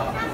好。